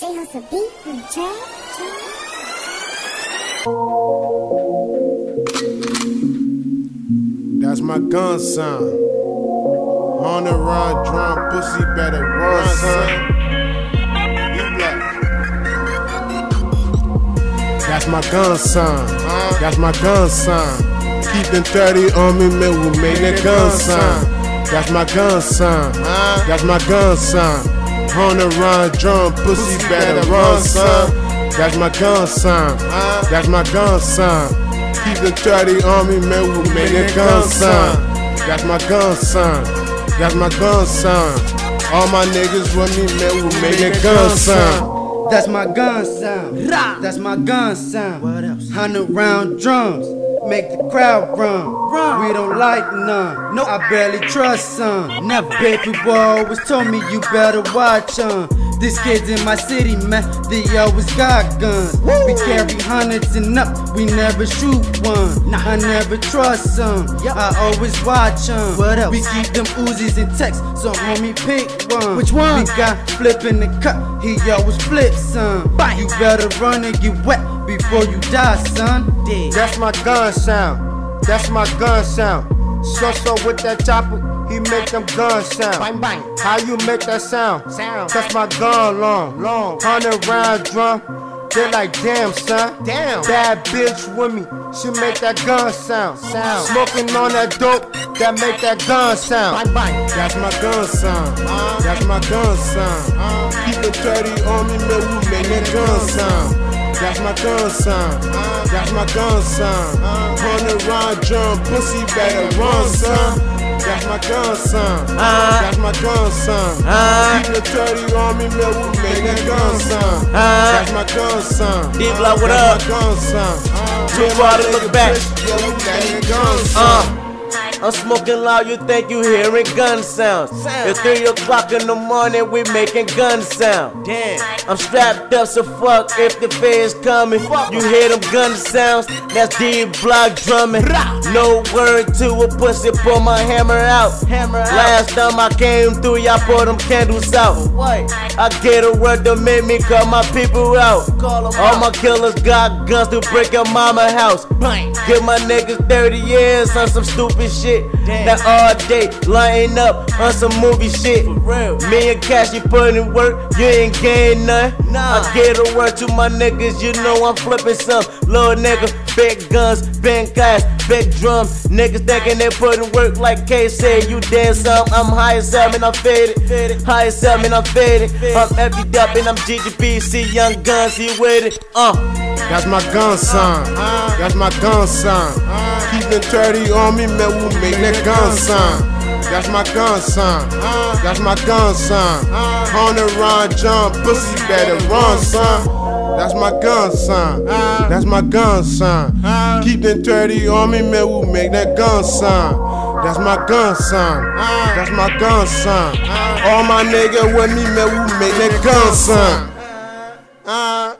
J Hustle beat and track. That's my gun son. On the run, drum, pussy better run, son. You black. That's my gun sign. That's my gun son. Keeping 30 on me, man, we make that gun son. That's my gun sign. That's my gun son. On the run, drum, pussy better run, son. That's my gun son. That's my gun son. Keep the 30 on me, man, we make that gun son. That's my gun son. That's my gun son. All my niggas with me, man, we make that gun son. That's my gun sound. That's my gun sound. What else? Hundred round drums make the crowd run. Run. We don't like none. Nope. I barely trust some. Never. Baby boy always told me you better watch watch 'em. These kids in my city, man, they always got guns. Woo. We carry hundreds and up, we never shoot one. Nah. I never trust some. Yup. I always watch 'em. What else? We keep them Uzis in text, so homie pick one. Which one? We got flip in the cut, he always flip some. Bang. You better run and get wet before you die, son. Dead. That's my gun sound. That's my gun sound. So so with that chopper, he make them gun sound. Bang bang. How you make that sound? Sound. That's my gun long, long. Hundred round drum. They like damn son. Damn. Bad bitch with me. She make that gun sound. Sound. Smoking on that dope. That make that gun sound. Bang bang. That's my gun sound. That's my gun sound. Uh-huh. Keep the 30 on me, man, we make that gun sound. That's my gun sound. That's my gun sound. Hundred round drum, pussy better run, son. That's my gun son. Uh-huh. That's my gun son. Uh-huh. Keep the 30 on me, man, we make that gun son. Uh-huh. That's my gun son. D-Block, what That's up? my gun son. Far to look back. Yeah, we make that gun son. Uh, I'm smoking loud, you think you hearing gun sounds. Sound. It's 3 o'clock in the morning, we making gun sound. Damn. I'm strapped up, so fuck if the feds coming. You hear them gun sounds? That's D block drumming. No word to a pussy, pull my hammer out. Hammer out. Last time I came through, y'all pour them candles out. I get a word to make me call my people out. All my killers got guns to break your mama house. Give my niggas 30 years on some stupid shit. Damn. That all day lighting up on some movie shit. For real. Me and Cash, you put in work, you ain't gain none. Nah. I get a word to my niggas, you know I'm flipping some. Little nigga, big guns, big cash, big drum. Niggas thinking they put in work like K said, you dance some. I'm high as hell, man, I'm faded. High as hell, man, I'm faded. I'm effed up and I'm GGBC, young guns, he with it. Uh. That's my gun son. That's my gun son. Keeping 30 on me, man, we make that gun son. That's my gun son. That's my gun son. Hundred round jump, pussy better run, son. That's my gun son. That's my gun son. Keeping 30 on me, man, we make that gun son. That's my gun son. That's my gun son. All my nigga with me, man, we make that gun son. Uh,